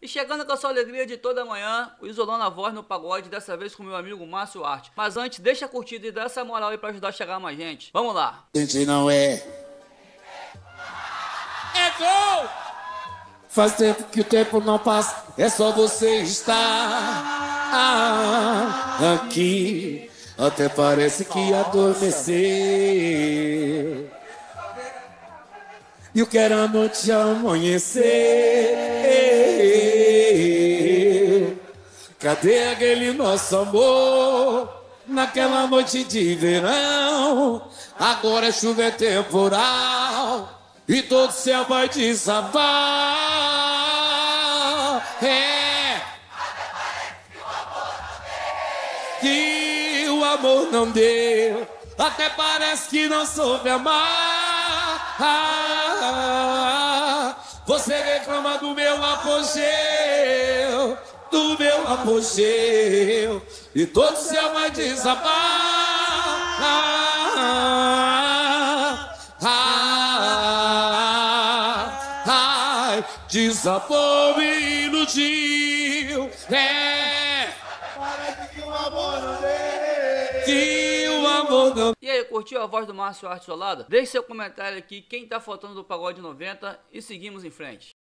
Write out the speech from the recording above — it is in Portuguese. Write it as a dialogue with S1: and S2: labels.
S1: E chegando com a sua alegria de toda manhã, o Isolando a Voz no Pagode, dessa vez com meu amigo Márcio Arte. Mas antes, deixa a curtida e dá essa moral aí pra ajudar a chegar mais gente. Vamos lá!
S2: Gente, não é.
S3: É gol!
S2: Faz tempo que o tempo não passa, é só você estar aqui. Até parece que adormeceu. E eu quero a noite amanhecer. Cadê aquele nosso amor? Naquela noite de verão, agora a chuva é temporal e todo céu vai desabar. É. Que o amor não deu, até parece que não soube amar. Ah, você reclama do meu apogeu, do meu apogeu, e todo céu vai desabar. Ah, ah, ai, desabou, me iludiu. É. Que o amor não
S1: E aí, curtiu a voz do Márcio Arte Solada? Deixe seu comentário aqui, quem tá faltando do Pagode 90 e seguimos em frente.